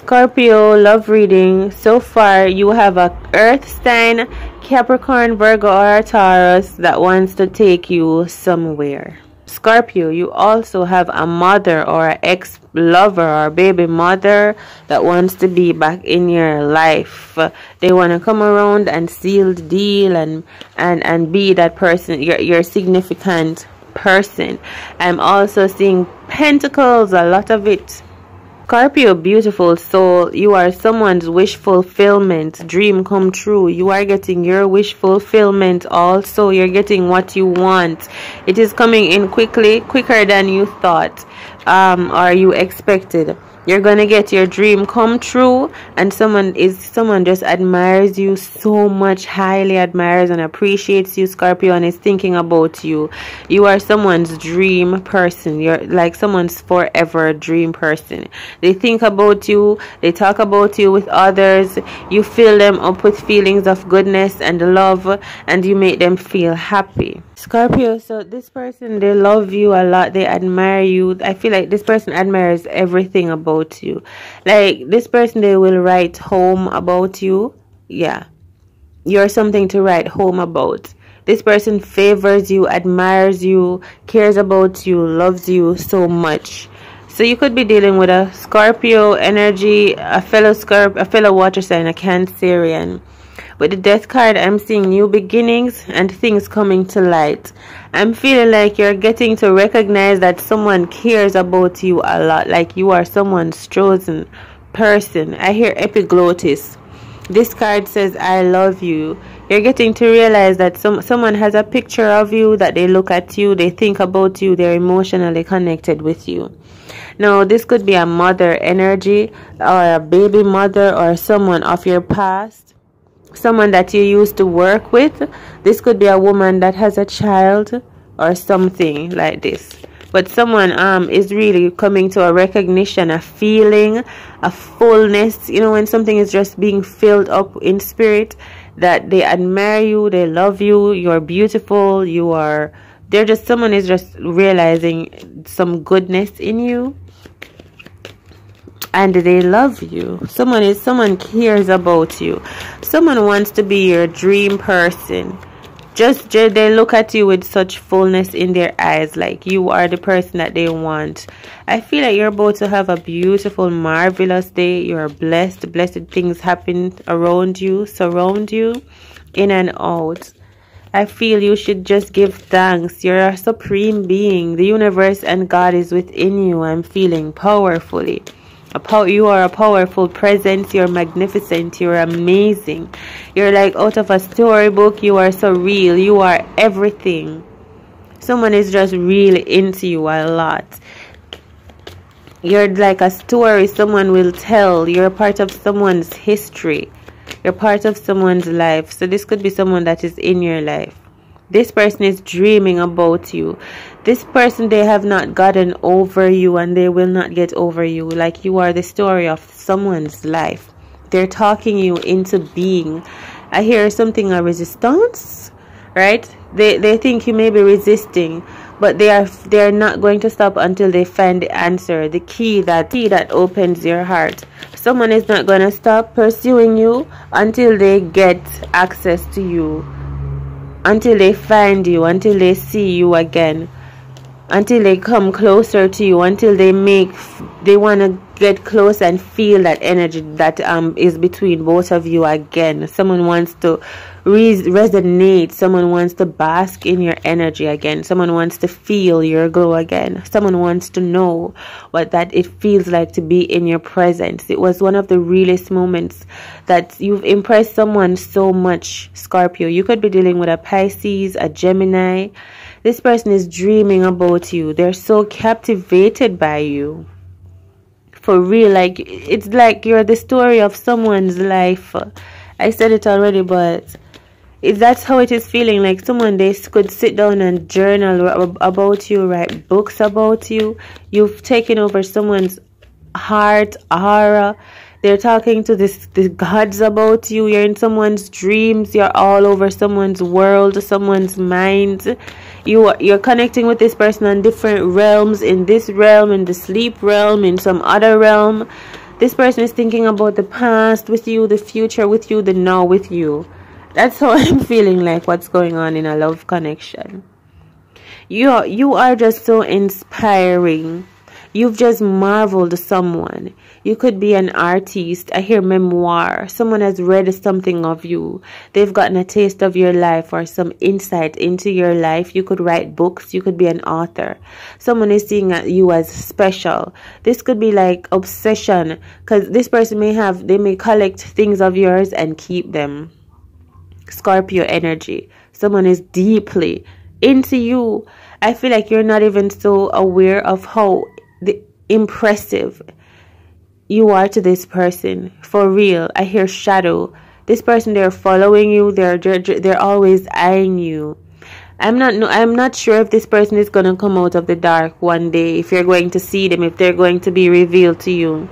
Scorpio love reading. So far, you have a Earth sign, Capricorn, Virgo, or Taurus that wants to take you somewhere. Scorpio, you also have a mother or ex lover or baby mother that wants to be back in your life. They want to come around and seal the deal and and and be that person, your your significant person. I'm also seeing pentacles, a lot of it Scorpio, beautiful soul, you are someone's wish fulfillment, dream come true. You are getting your wish fulfillment also. You're getting what you want. It is coming in quickly, quicker than you thought um, or you expected you're gonna get your dream come true and someone is someone just admires you so much highly admires and appreciates you scorpio and is thinking about you. You are someone's dream person. You're like someone's forever dream person. They think about you they talk about you with others. You fill them up with feelings of goodness and love and you make them feel happy Scorpio, so this person, they love you a lot. They admire you. I feel like this person admires everything about you. Like, this person, they will write home about you. Yeah. You're something to write home about. This person favors you, admires you, cares about you, loves you so much. So you could be dealing with a Scorpio energy, a fellow Scorp, a fellow water sign, a Cancerian with the death card, I'm seeing new beginnings and things coming to light. I'm feeling like you're getting to recognize that someone cares about you a lot, like you are someone's chosen person. I hear epiglottis. This card says, I love you. You're getting to realize that some someone has a picture of you, that they look at you, they think about you, they're emotionally connected with you. Now, this could be a mother energy or a baby mother or someone of your past someone that you used to work with. This could be a woman that has a child or something like this. But someone um is really coming to a recognition, a feeling, a fullness. You know, when something is just being filled up in spirit, that they admire you, they love you, you're beautiful, you are. They're just someone is just realizing some goodness in you and they love you someone is someone cares about you someone wants to be your dream person just they look at you with such fullness in their eyes like you are the person that they want i feel like you're about to have a beautiful marvelous day you're blessed blessed things happen around you surround you in and out I feel you should just give thanks. You're a supreme being. The universe and God is within you. I'm feeling powerfully. You are a powerful presence. You're magnificent. You're amazing. You're like out of a storybook. You are so real. You are everything. Someone is just really into you a lot. You're like a story someone will tell. You're a part of someone's history. You're part of someone's life. So this could be someone that is in your life. This person is dreaming about you. This person they have not gotten over you and they will not get over you. Like you are the story of someone's life. They're talking you into being. I hear something a resistance right? They they think you may be resisting but they are they're not going to stop until they find the answer the key that key that opens your heart. Someone is not going to stop pursuing you until they get access to you until they find you until they see you again until they come closer to you until they make they want to get close and feel that energy that um is between both of you again. Someone wants to res- resonate. Someone wants to bask in your energy again. Someone wants to feel your glow again. Someone wants to know what that it feels like to be in your presence. It was one of the realest moments that you've impressed someone so much scorpio. You could be dealing with a pisces a gemini. This person is dreaming about you. They're so captivated by you. For real, like it's like you're the story of someone's life. I said it already, but if that's how it is feeling, like someone they could sit down and journal about you, write books about you. You've taken over someone's heart, aura. They're talking to this the gods about you. You're in someone's dreams. You're all over someone's world, someone's mind you are you're connecting with this person on different realms in this realm in the sleep realm in some other realm This person is thinking about the past with you, the future with you, the now with you. That's how I'm feeling like what's going on in a love connection. You are, you are just so inspiring. You've just marveled someone. You could be an artist. I hear memoir. Someone has read something of you. They've gotten a taste of your life or some insight into your life. You could write books. You could be an author. Someone is seeing you as special. This could be like obsession because this person may have, they may collect things of yours and keep them. Scorpio energy. Someone is deeply into you. I feel like you're not even so aware of how the impressive you are to this person. For real i hear shadow. This person they're following you they're they're, always eyeing you. I'm not no i'm not sure if this person is going to come out of the dark one day if you're going to see them if they're going to be revealed to you.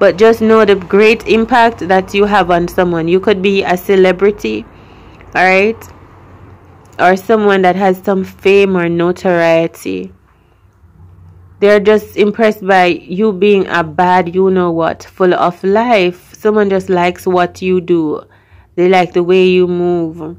But just know the great impact that you have on someone. You could be a celebrity all right or someone that has some fame or notoriety they're just impressed by you being a bad, you know what, full of life. Someone just likes what you do. They like the way you move.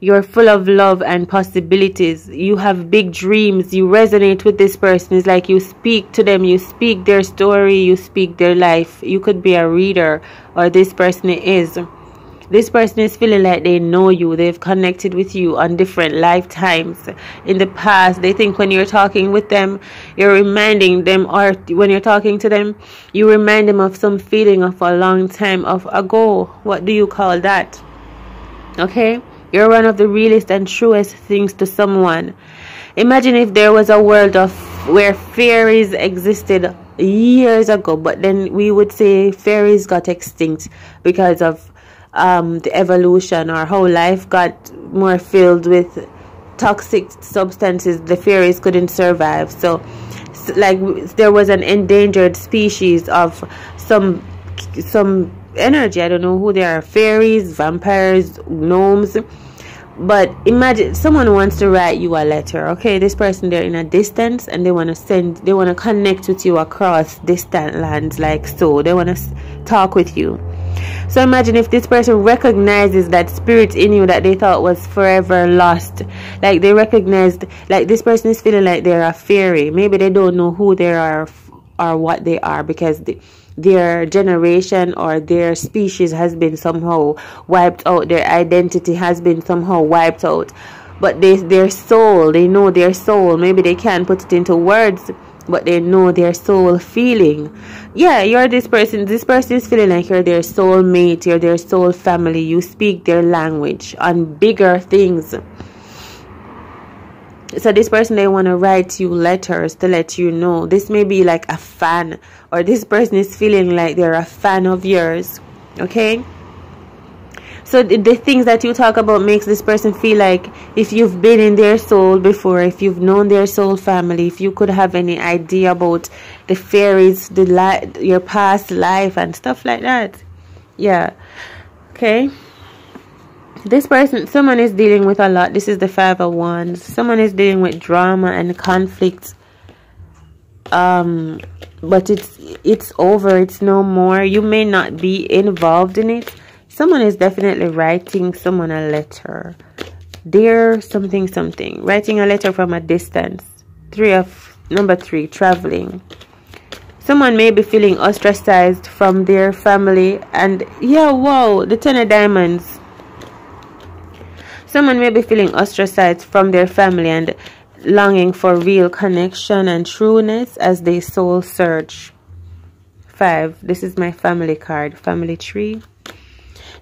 You're full of love and possibilities. You have big dreams. You resonate with this person. It's like you speak to them. You speak their story. You speak their life. You could be a reader, or this person is this person is feeling like they know you they've connected with you on different lifetimes. In the past they think when you're talking with them you're reminding them or when you're talking to them you remind them of some feeling of a long time of ago what do you call that? Okay? You're one of the realest and truest things to someone. Imagine if there was a world of where fairies existed years ago but then we would say fairies got extinct because of um, the evolution. Or how life got more filled with toxic substances the fairies couldn't survive. So like there was an endangered species of some some energy. I don't know who they are. Fairies vampires gnomes. But imagine someone wants to write you a letter okay? This person they're in a distance and they want to send they want to connect with you across distant lands like so. They want to talk with you so imagine if this person recognizes that spirit in you that they thought was forever lost. Like they recognized, like this person is feeling like they're a fairy. Maybe they don't know who they are or what they are because the, their generation or their species has been somehow wiped out. Their identity has been somehow wiped out. But they, their soul, they know their soul. Maybe they can't put it into words but they know their soul feeling. Yeah, you're this person. This person is feeling like you're their soul mate, you're their soul family. You speak their language on bigger things. So this person they want to write you letters to let you know. This may be like a fan, or this person is feeling like they're a fan of yours. Okay so the, the, things that you talk about makes this person feel like if you've been in their soul before if you've known their soul family if you could have any idea about the fairies the li- your past life and stuff like that. Yeah. Okay. This person someone is dealing with a lot. This is the five of wands. Someone is dealing with drama and conflict um but it's it's over. It's no more. You may not be involved in it someone is definitely writing someone a letter. Dear something something. Writing a letter from a distance. Three of number three traveling. Someone may be feeling ostracized from their family and yeah wow the ten of diamonds. Someone may be feeling ostracized from their family and longing for real connection and trueness as they soul search. Five this is my family card family tree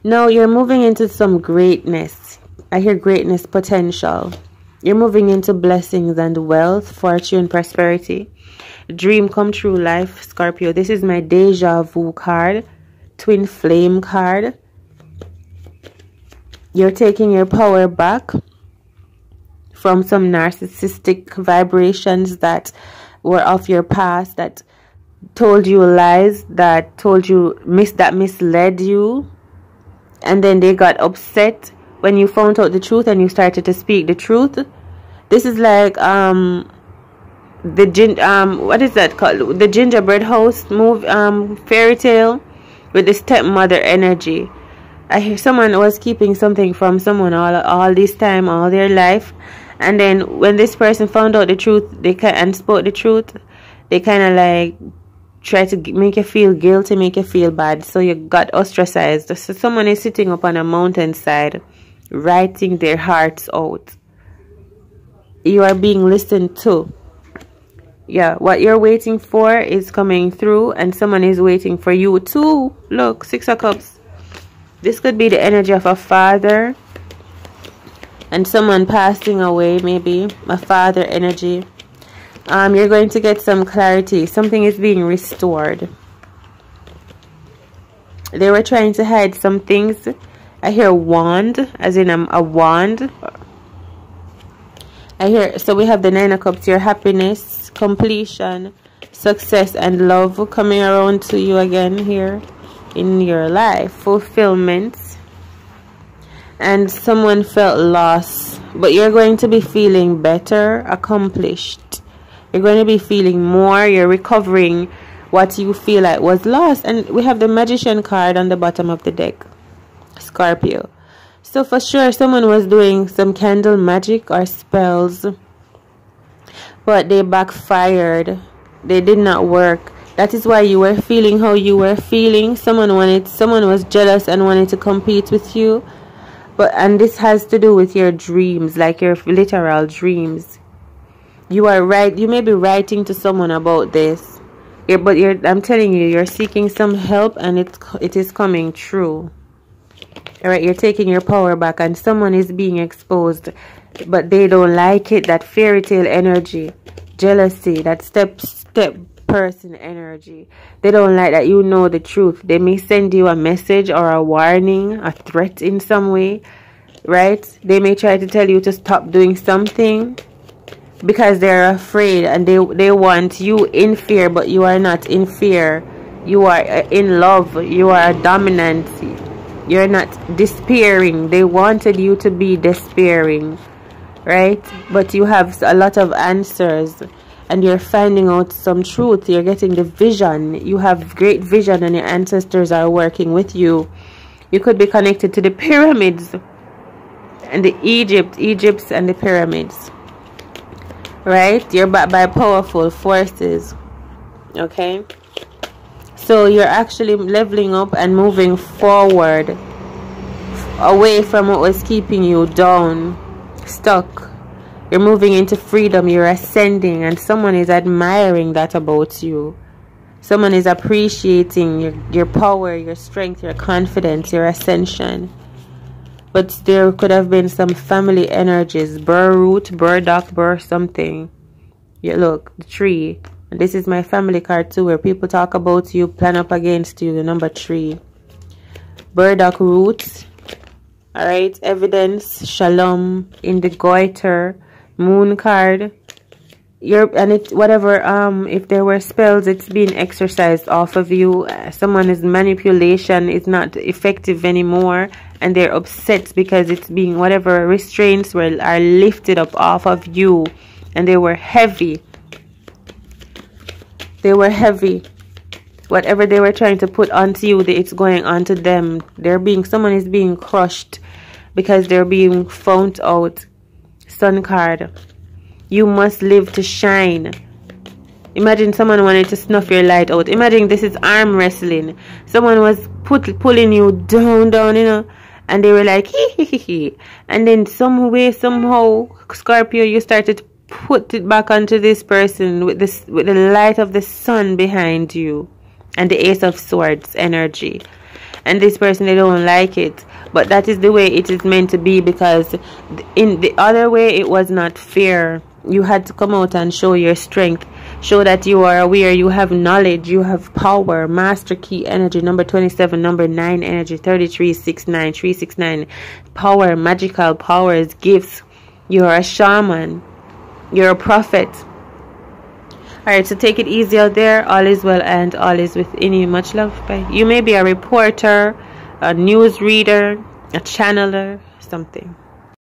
no, you're moving into some greatness. I hear greatness potential. You're moving into blessings and wealth, fortune, prosperity. Dream come true life, Scorpio. This is my deja vu card, twin flame card. You're taking your power back from some narcissistic vibrations that were of your past that told you lies that told you mis that misled you and then they got upset when you found out the truth and you started to speak the truth. This is like um the gin um what is that called? The gingerbread house move um fairy tale with the stepmother energy. I hear someone was keeping something from someone all all this time all their life. And then when this person found out the truth they can and spoke the truth they kind of like try to make you feel guilty make you feel bad. So you got ostracized. So someone is sitting up on a mountainside writing their hearts out. You are being listened to. Yeah what you're waiting for is coming through and someone is waiting for you too. Look six of cups. This could be the energy of a father and someone passing away maybe. A father energy um, you're going to get some clarity something is being restored they were trying to hide some things I hear wand as in a, a wand I hear so we have the nine of cups your happiness completion, success, and love coming around to you again here in your life. Fulfillment. And someone felt lost, but you're going to be feeling better, accomplished. You're going to be feeling more. You're recovering what you feel like was lost. And we have the magician card on the bottom of the deck. Scorpio. So for sure, someone was doing some candle magic or spells but they backfired. They did not work. That is why you were feeling how you were feeling. Someone wanted someone was jealous and wanted to compete with you. But and this has to do with your dreams, like your literal dreams. You are right. You may be writing to someone about this. You're, but you're, I'm telling you, you're seeking some help and it, it is coming true. Alright, you're taking your power back and someone is being exposed but they don't like it that fairy tale energy jealousy that step step person energy they don't like that you know the truth they may send you a message or a warning a threat in some way right they may try to tell you to stop doing something because they're afraid and they they want you in fear but you are not in fear you are uh, in love you are dominant you're not despairing they wanted you to be despairing right? But you have a lot of answers and you're finding out some truth. You're getting the vision. You have great vision and your ancestors are working with you. You could be connected to the pyramids and the Egypt, Egypts and the pyramids. Right? You're backed by powerful forces. Okay? So you're actually leveling up and moving forward away from what was keeping you down stuck. You're moving into freedom, you're ascending, and someone is admiring that about you. Someone is appreciating your, your power, your strength, your confidence, your ascension. But there could have been some family energies, burr root, burdock, burr something. Yeah, look, the tree. And this is my family card too, where people talk about you, plan up against you, the number three. Burdock roots, all right evidence shalom in the goiter moon card your and it whatever um if there were spells it's being exercised off of you uh, someone's manipulation is not effective anymore and they're upset because it's being whatever restraints were are lifted up off of you and they were heavy they were heavy whatever they were trying to put onto you it's going onto them they're being someone is being crushed because they're being found out. Sun card. You must live to shine. Imagine someone wanted to snuff your light out. Imagine this is arm wrestling. Someone was put pulling you down, down, you know, and they were like, hee hee hee hee. And then some way, somehow, Scorpio, you started to put it back onto this person with this with the light of the sun behind you and the ace of swords energy. And this person they don't like it. But that is the way it is meant to be because in the other way it was not fair you had to come out and show your strength show that you are aware you have knowledge you have power master key energy number 27 number 9 energy 33 69 369 power magical powers gifts you're a shaman you're a prophet Alright, so take it easy out there. All is well and all is within you. Much love. Bye. You may be a reporter, a news reader, a channeler, something.